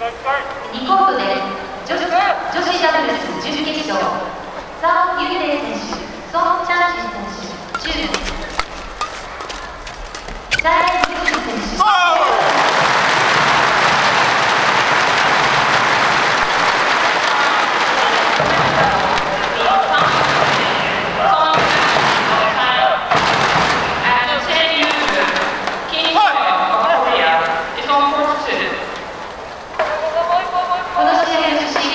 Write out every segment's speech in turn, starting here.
2コートで女子女子ダブルス準決勝、サン・ユリレイ選手、ソン・チャンシン選手、中国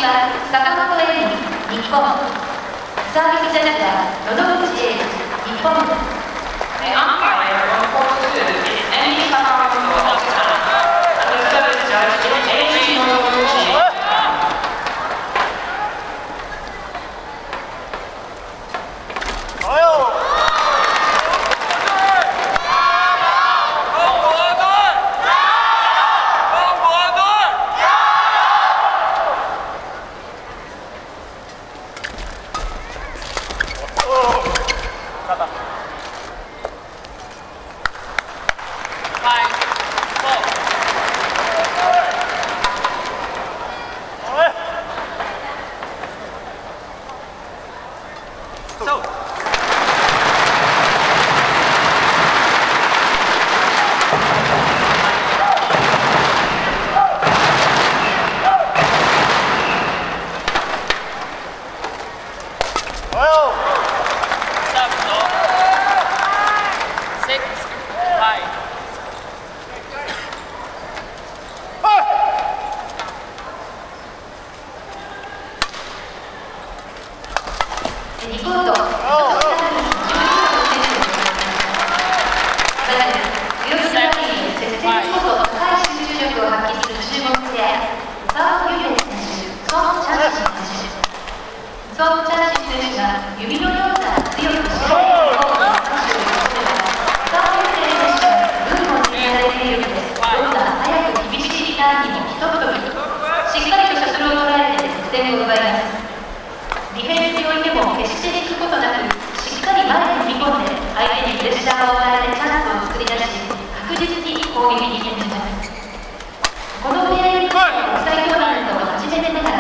は坂本恵美日本沢口ジャタ喉口恵日本えアンカーは4校中演技方の私からジャッジ演 So. 実に攻撃に転じます。この部屋ーヤー国際協ーナを初めてながら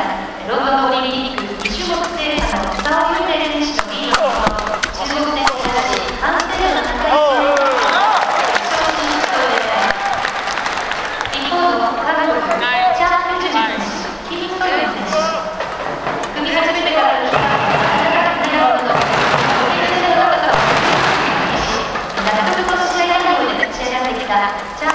ロンドンオリンピック